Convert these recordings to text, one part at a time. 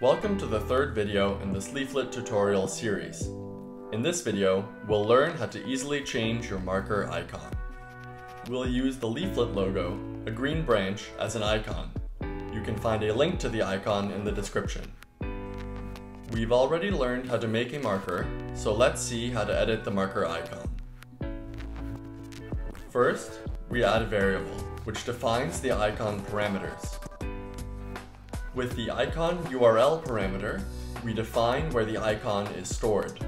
Welcome to the third video in this leaflet tutorial series. In this video, we'll learn how to easily change your marker icon. We'll use the leaflet logo, a green branch, as an icon. You can find a link to the icon in the description. We've already learned how to make a marker, so let's see how to edit the marker icon. First, we add a variable, which defines the icon parameters. With the icon URL parameter, we define where the icon is stored.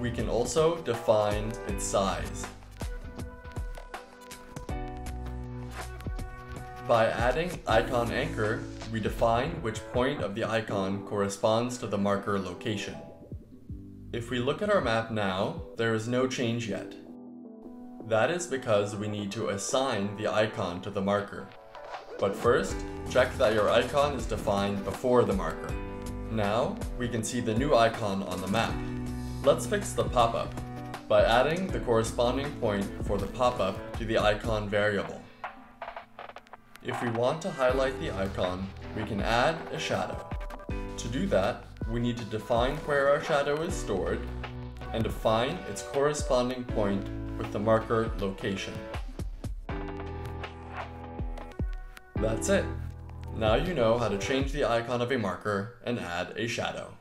We can also define its size. By adding icon anchor, we define which point of the icon corresponds to the marker location. If we look at our map now, there is no change yet. That is because we need to assign the icon to the marker. But first, check that your icon is defined before the marker. Now, we can see the new icon on the map. Let's fix the pop-up by adding the corresponding point for the pop-up to the icon variable. If we want to highlight the icon, we can add a shadow. To do that, we need to define where our shadow is stored and define its corresponding point with the marker location. That's it. Now you know how to change the icon of a marker and add a shadow.